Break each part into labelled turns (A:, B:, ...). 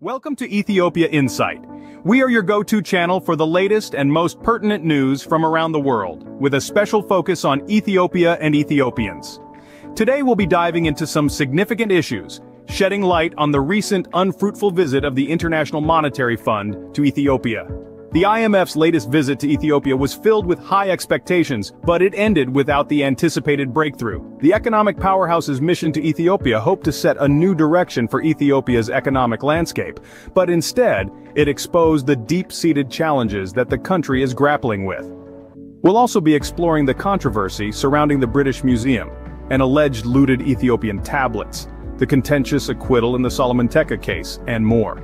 A: Welcome to Ethiopia Insight. We are your go-to channel for the latest and most pertinent news from around the world, with a special focus on Ethiopia and Ethiopians. Today we'll be diving into some significant issues, shedding light on the recent unfruitful visit of the International Monetary Fund to Ethiopia. The IMF's latest visit to Ethiopia was filled with high expectations, but it ended without the anticipated breakthrough. The economic powerhouse's mission to Ethiopia hoped to set a new direction for Ethiopia's economic landscape, but instead, it exposed the deep-seated challenges that the country is grappling with. We'll also be exploring the controversy surrounding the British Museum, and alleged looted Ethiopian tablets, the contentious acquittal in the Solomon Tekah case, and more.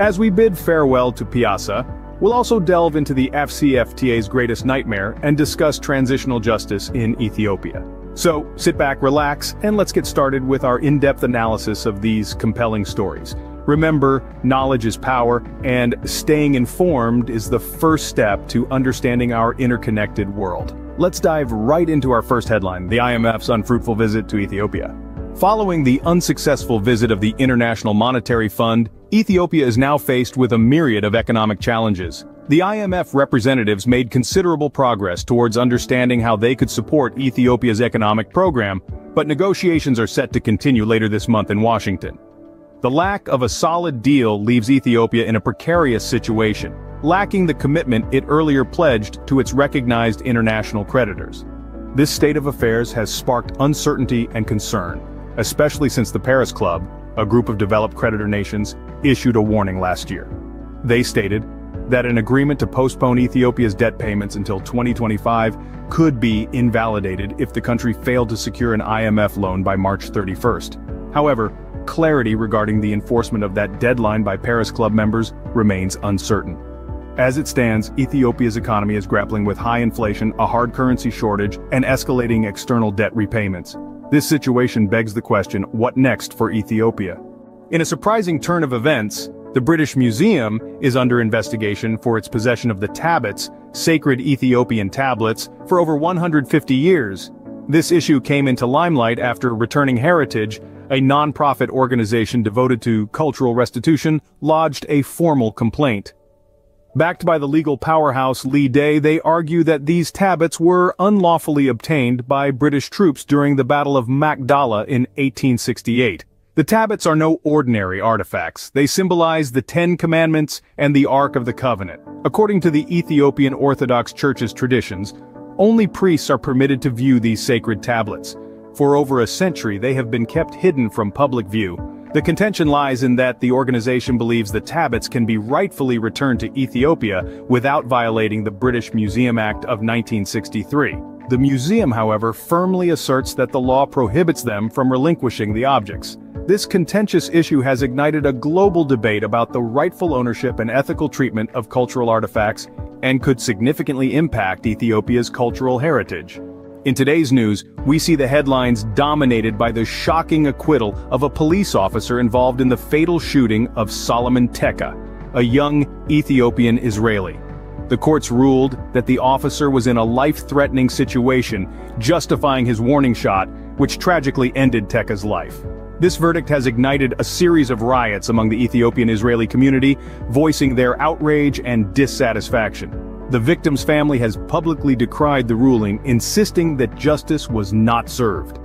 A: As we bid farewell to Piazza, We'll also delve into the AfCFTA's greatest nightmare and discuss transitional justice in Ethiopia. So, sit back, relax, and let's get started with our in-depth analysis of these compelling stories. Remember, knowledge is power, and staying informed is the first step to understanding our interconnected world. Let's dive right into our first headline, the IMF's unfruitful visit to Ethiopia. Following the unsuccessful visit of the International Monetary Fund, Ethiopia is now faced with a myriad of economic challenges. The IMF representatives made considerable progress towards understanding how they could support Ethiopia's economic program, but negotiations are set to continue later this month in Washington. The lack of a solid deal leaves Ethiopia in a precarious situation, lacking the commitment it earlier pledged to its recognized international creditors. This state of affairs has sparked uncertainty and concern, especially since the Paris Club, a group of developed creditor nations, issued a warning last year. They stated that an agreement to postpone Ethiopia's debt payments until 2025 could be invalidated if the country failed to secure an IMF loan by March 31st. However, clarity regarding the enforcement of that deadline by Paris Club members remains uncertain. As it stands, Ethiopia's economy is grappling with high inflation, a hard currency shortage, and escalating external debt repayments. This situation begs the question, what next for Ethiopia? In a surprising turn of events, the British Museum is under investigation for its possession of the tablets, sacred Ethiopian tablets, for over 150 years. This issue came into limelight after Returning Heritage, a non-profit organization devoted to cultural restitution, lodged a formal complaint. Backed by the legal powerhouse Leigh Day, they argue that these tablets were unlawfully obtained by British troops during the Battle of Magdala in 1868. The tablets are no ordinary artifacts. They symbolize the Ten Commandments and the Ark of the Covenant. According to the Ethiopian Orthodox Church's traditions, only priests are permitted to view these sacred tablets. For over a century they have been kept hidden from public view, the contention lies in that the organization believes the tablets can be rightfully returned to Ethiopia without violating the British Museum Act of 1963. The museum, however, firmly asserts that the law prohibits them from relinquishing the objects. This contentious issue has ignited a global debate about the rightful ownership and ethical treatment of cultural artifacts and could significantly impact Ethiopia's cultural heritage. In today's news, we see the headlines dominated by the shocking acquittal of a police officer involved in the fatal shooting of Solomon Tekah, a young Ethiopian Israeli. The courts ruled that the officer was in a life-threatening situation, justifying his warning shot, which tragically ended Tekah's life. This verdict has ignited a series of riots among the Ethiopian-Israeli community, voicing their outrage and dissatisfaction. The victim's family has publicly decried the ruling, insisting that justice was not served.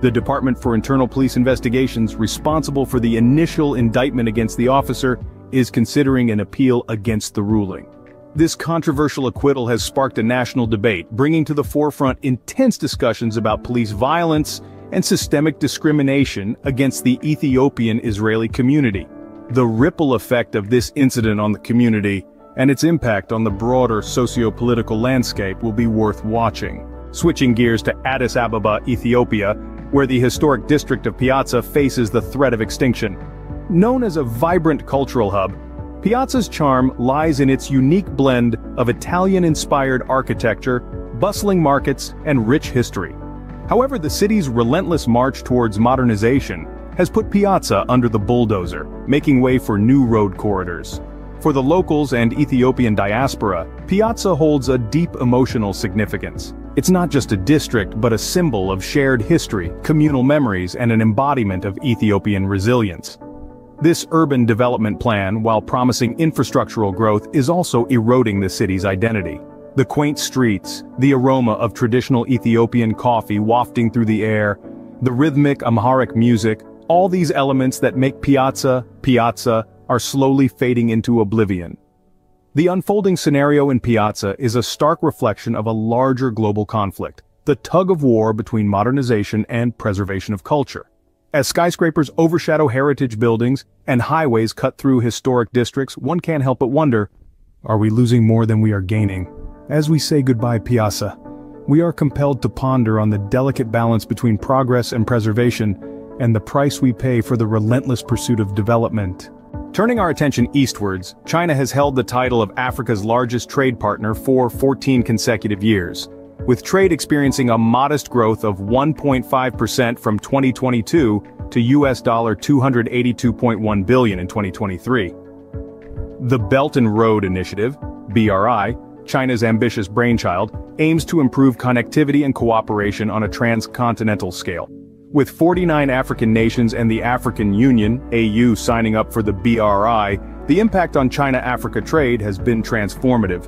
A: The Department for Internal Police Investigations, responsible for the initial indictment against the officer, is considering an appeal against the ruling. This controversial acquittal has sparked a national debate, bringing to the forefront intense discussions about police violence and systemic discrimination against the Ethiopian-Israeli community. The ripple effect of this incident on the community and its impact on the broader socio-political landscape will be worth watching. Switching gears to Addis Ababa, Ethiopia, where the historic district of Piazza faces the threat of extinction. Known as a vibrant cultural hub, Piazza's charm lies in its unique blend of Italian-inspired architecture, bustling markets, and rich history. However, the city's relentless march towards modernization has put Piazza under the bulldozer, making way for new road corridors. For the locals and Ethiopian diaspora, Piazza holds a deep emotional significance. It's not just a district but a symbol of shared history, communal memories and an embodiment of Ethiopian resilience. This urban development plan, while promising infrastructural growth, is also eroding the city's identity. The quaint streets, the aroma of traditional Ethiopian coffee wafting through the air, the rhythmic Amharic music, all these elements that make Piazza, Piazza, are slowly fading into oblivion. The unfolding scenario in Piazza is a stark reflection of a larger global conflict, the tug-of-war between modernization and preservation of culture. As skyscrapers overshadow heritage buildings and highways cut through historic districts, one can't help but wonder, are we losing more than we are gaining? As we say goodbye Piazza, we are compelled to ponder on the delicate balance between progress and preservation, and the price we pay for the relentless pursuit of development. Turning our attention eastwards, China has held the title of Africa's largest trade partner for 14 consecutive years, with trade experiencing a modest growth of 1.5% from 2022 to US dollar 282.1 billion in 2023. The Belt and Road Initiative, BRI, China's ambitious brainchild, aims to improve connectivity and cooperation on a transcontinental scale. With 49 African nations and the African Union, AU signing up for the BRI, the impact on China-Africa trade has been transformative.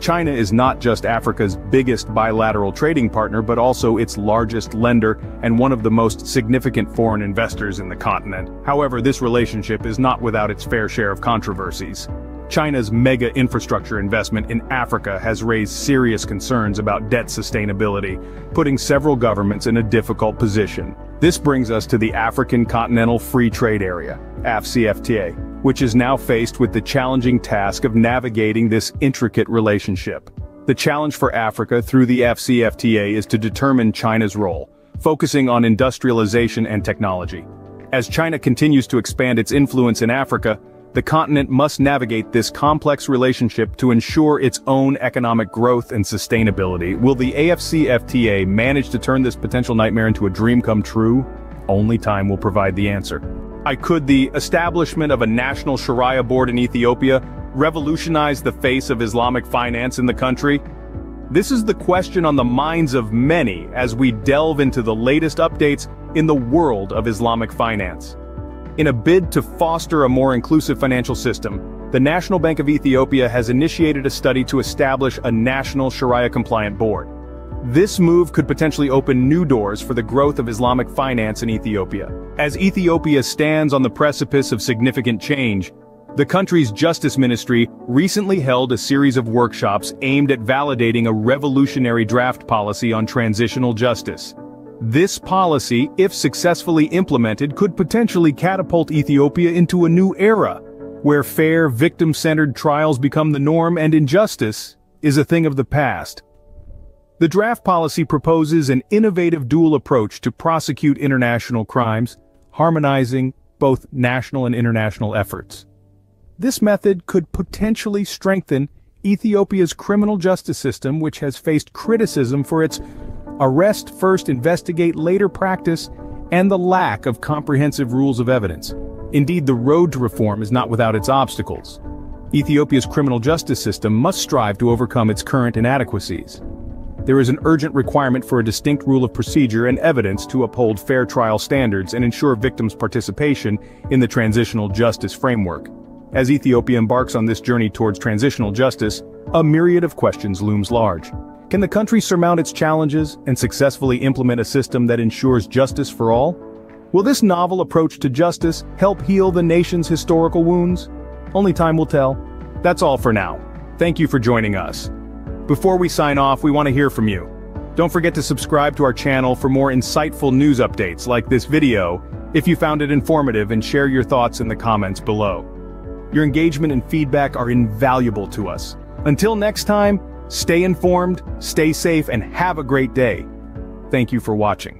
A: China is not just Africa's biggest bilateral trading partner but also its largest lender and one of the most significant foreign investors in the continent. However, this relationship is not without its fair share of controversies. China's mega infrastructure investment in Africa has raised serious concerns about debt sustainability, putting several governments in a difficult position. This brings us to the African Continental Free Trade Area, AFCFTA, which is now faced with the challenging task of navigating this intricate relationship. The challenge for Africa through the AFCFTA is to determine China's role, focusing on industrialization and technology. As China continues to expand its influence in Africa, the continent must navigate this complex relationship to ensure its own economic growth and sustainability. Will the AFCFTA manage to turn this potential nightmare into a dream come true? Only time will provide the answer. I could the establishment of a national Sharia board in Ethiopia revolutionize the face of Islamic finance in the country? This is the question on the minds of many as we delve into the latest updates in the world of Islamic finance. In a bid to foster a more inclusive financial system, the National Bank of Ethiopia has initiated a study to establish a national Sharia-compliant board. This move could potentially open new doors for the growth of Islamic finance in Ethiopia. As Ethiopia stands on the precipice of significant change, the country's justice ministry recently held a series of workshops aimed at validating a revolutionary draft policy on transitional justice. This policy, if successfully implemented, could potentially catapult Ethiopia into a new era, where fair, victim-centered trials become the norm and injustice is a thing of the past. The draft policy proposes an innovative dual approach to prosecute international crimes, harmonizing both national and international efforts. This method could potentially strengthen Ethiopia's criminal justice system which has faced criticism for its arrest first investigate later practice, and the lack of comprehensive rules of evidence. Indeed, the road to reform is not without its obstacles. Ethiopia's criminal justice system must strive to overcome its current inadequacies. There is an urgent requirement for a distinct rule of procedure and evidence to uphold fair trial standards and ensure victims' participation in the transitional justice framework. As Ethiopia embarks on this journey towards transitional justice, a myriad of questions looms large. Can the country surmount its challenges and successfully implement a system that ensures justice for all? Will this novel approach to justice help heal the nation's historical wounds? Only time will tell. That's all for now. Thank you for joining us. Before we sign off, we want to hear from you. Don't forget to subscribe to our channel for more insightful news updates like this video, if you found it informative and share your thoughts in the comments below. Your engagement and feedback are invaluable to us. Until next time, Stay informed, stay safe, and have a great day. Thank you for watching.